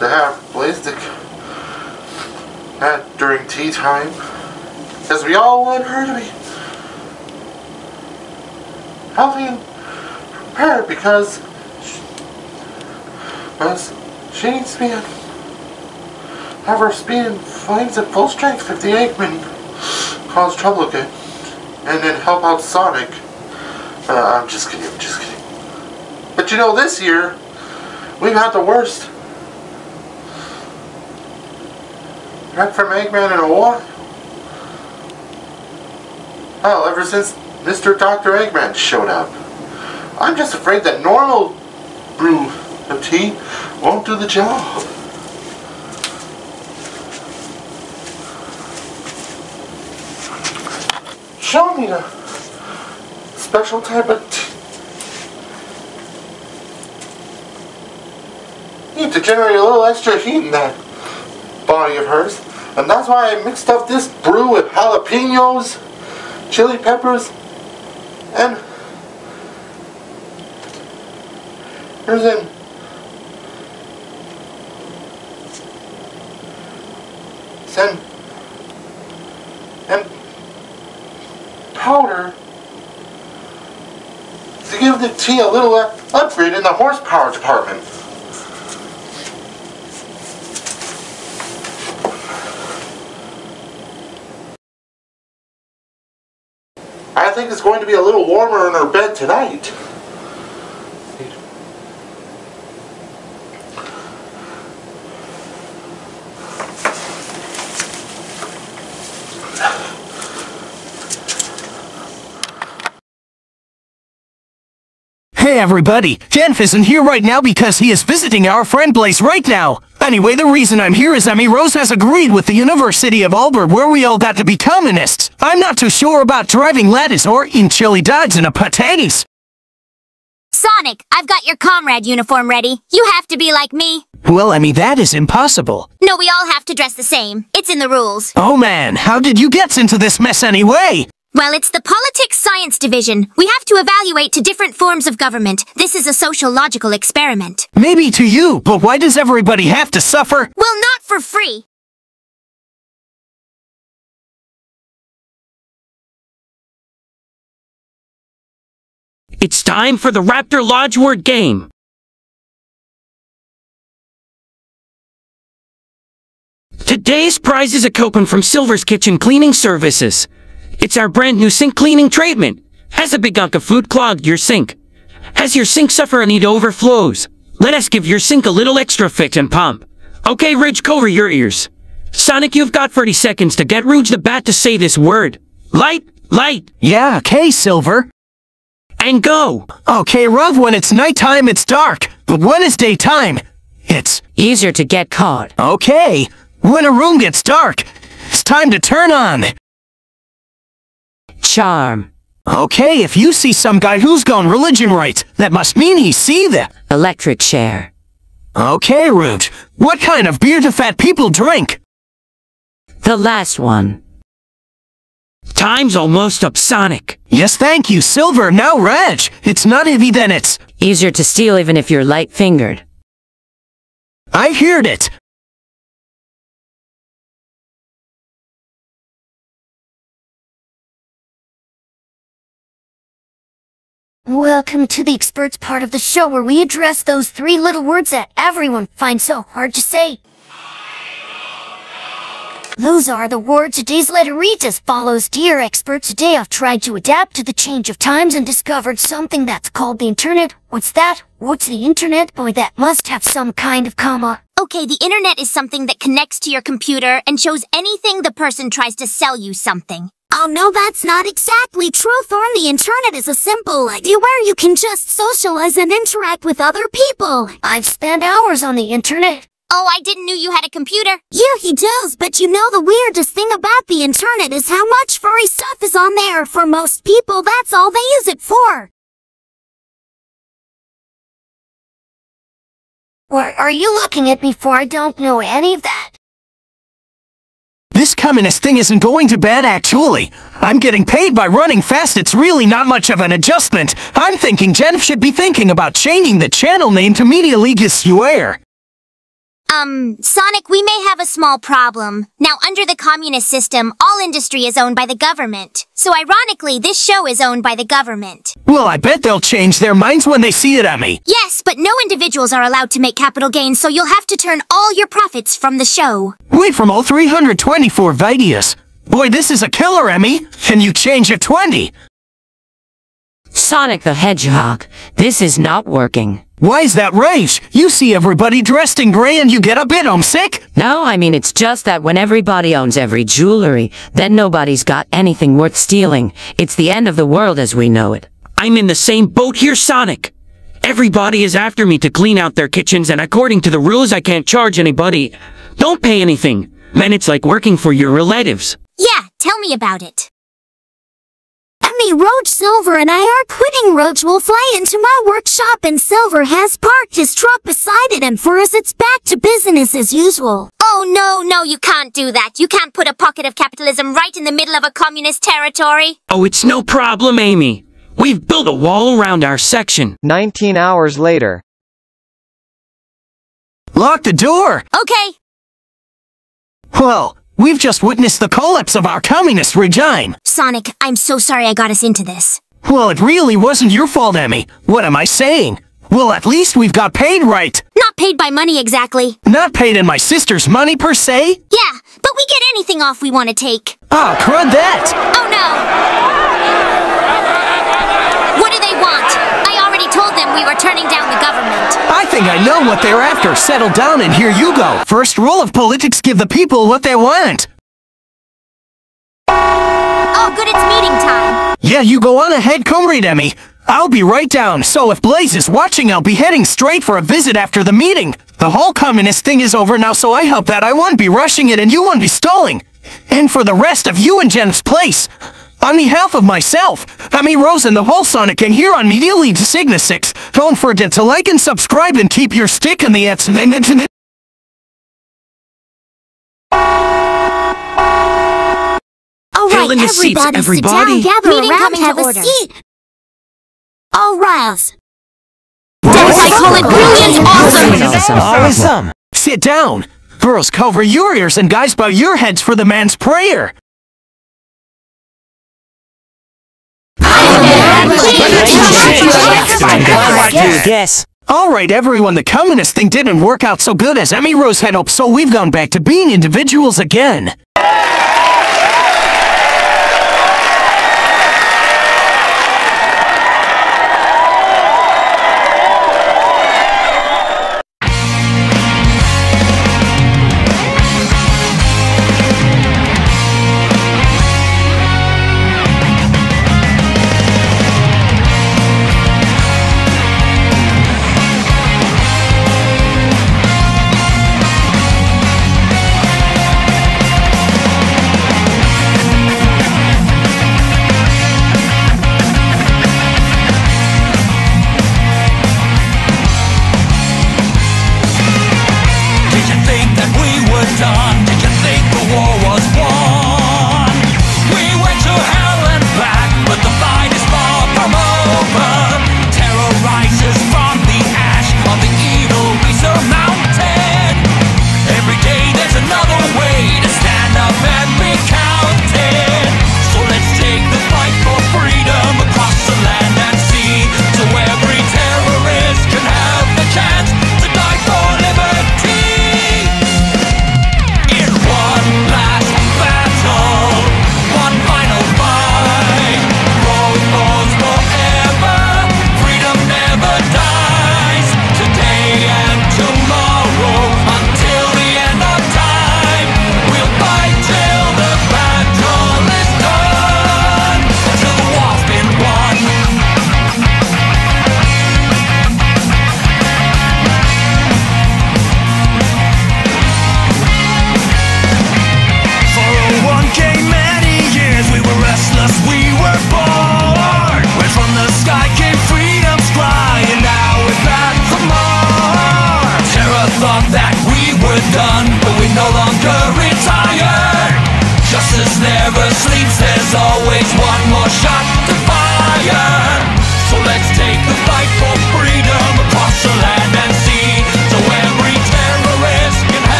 to have Blazdik at during tea time. As we all want her to be healthy and prepared because she, because she needs to be at have her speed and flames at full strength if the Eggman cause trouble again. And then help out Sonic. Uh, I'm just kidding, I'm just kidding. But you know, this year, we've had the worst threat from Eggman in a. Well, ever since Mr. Dr. Eggman showed up. I'm just afraid that normal brew of tea won't do the job. Show me a special type of tea. Need to generate a little extra heat in that body of hers. And that's why I mixed up this brew with jalapenos, chili peppers, and here's an send and powder to give the tea a little upgrade in the horsepower department. Think it's going to be a little warmer in her bed tonight. Hey everybody, Jenf isn't here right now because he is visiting our friend Blaze right now. Anyway, the reason I'm here is Amy Rose has agreed with the University of Albert where we all got to be communists. I'm not too sure about driving lettuce or eating chili dogs in a potatoes. Sonic, I've got your comrade uniform ready. You have to be like me. Well, Amy, that is impossible. No, we all have to dress the same. It's in the rules. Oh man, how did you get into this mess anyway? Well, it's the Politics Science Division. We have to evaluate to different forms of government. This is a sociological experiment. Maybe to you, but why does everybody have to suffer? Well, not for free. It's time for the Raptor Lodge word game. Today's prize is a coupon from Silver's Kitchen Cleaning Services. It's our brand new sink cleaning treatment. Has a big gunk of food clogged your sink? Has your sink suffer any overflows? Let us give your sink a little extra fix and pump. Okay, Ridge, cover your ears. Sonic, you've got 30 seconds to get Rouge the Bat to say this word. Light, light, Yeah, okay, Silver. and go. Okay, Ruv, when it's nighttime, it's dark. But when it's daytime, it's Easier to get caught. okay. When a room gets dark, it's time to turn on. Charm. Okay, if you see some guy who's gone religion right, that must mean he see the. Electric chair. Okay, Root. What kind of beer do fat people drink? The last one. Time's almost up, Sonic. Yes, thank you, Silver. Now, Reg. It's not heavy, then it's. Easier to steal even if you're light-fingered. I heard it. Welcome to the experts part of the show where we address those three little words that everyone finds so hard to say. Those are the words today's letter reads as follows. Dear experts, today I've tried to adapt to the change of times and discovered something that's called the internet. What's that? What's the internet? Boy, that must have some kind of comma. Okay, the internet is something that connects to your computer and shows anything the person tries to sell you something. Oh no, that's not exactly true, Thorn. The internet is a simple idea where you can just socialize and interact with other people. I've spent hours on the internet. Oh, I didn't know you had a computer. Yeah, he does, but you know the weirdest thing about the internet is how much furry stuff is on there. For most people, that's all they use it for. Or are you looking at me for I don't know any of that? This communist thing isn't going to bad actually. I'm getting paid by running fast, it's really not much of an adjustment. I'm thinking Jennifer should be thinking about changing the channel name to Media League Swear. Um, Sonic, we may have a small problem. Now, under the communist system, all industry is owned by the government. So ironically, this show is owned by the government. Well, I bet they'll change their minds when they see it, Amy. Yes, but no individuals are allowed to make capital gains, so you'll have to turn all your profits from the show. Wait from all 324 videos. Boy, this is a killer, Amy. Can you change it 20? Sonic the Hedgehog, this is not working. Why is that rage? You see everybody dressed in gray and you get a bit homesick? No, I mean it's just that when everybody owns every jewelry, then nobody's got anything worth stealing. It's the end of the world as we know it. I'm in the same boat here, Sonic. Everybody is after me to clean out their kitchens, and according to the rules, I can't charge anybody. Don't pay anything. Man, it's like working for your relatives. Yeah, tell me about it. Amy, Rouge, Silver, and I are quitting. Rouge will fly into my workshop, and Silver has parked his truck beside it, and for us, it's back to business as usual. Oh, no, no, you can't do that. You can't put a pocket of capitalism right in the middle of a communist territory. Oh, it's no problem, Amy. We've built a wall around our section. 19 hours later. Lock the door! Okay, Well, we've just witnessed the collapse of our communist regime. Sonic, I'm so sorry I got us into this. Well, it really wasn't your fault, Amy. What am I saying? Well, at least we've got paid right. Not paid by money exactly. Not paid in my sister's money per se. Yeah, but we get anything off we want to take. Ah, crud that! Oh no! What do they want? I already told them we were turning down the government. I think I know what they're after. Settle down and here you go. First rule of politics, give the people what they want. Oh, good, it's meeting time. Yeah, you go on ahead, comrade Amy. I'll be right down, so if Blaze is watching, I'll be heading straight for a visit after the meeting. The whole communist thing is over now, so I hope that I won't be rushing it and you won't be stalling. And for the rest of you in Jen's place, on behalf of myself, Amy Rose and the whole Sonic and here on Media League Sigma 6, don't forget to like and subscribe and keep your stick in the ads. All Fill right, in the seats, everybody, everybody. sit down, gather Meeting around, coming to have a order. seat. All right. I call it brilliant awesome! Awesome. Sit down. Girls, cover your ears and guys bow your heads for the man's prayer. Yes. Alright everyone, the communist thing didn't work out so good as Amy Rose had hoped, so we've gone back to being individuals again.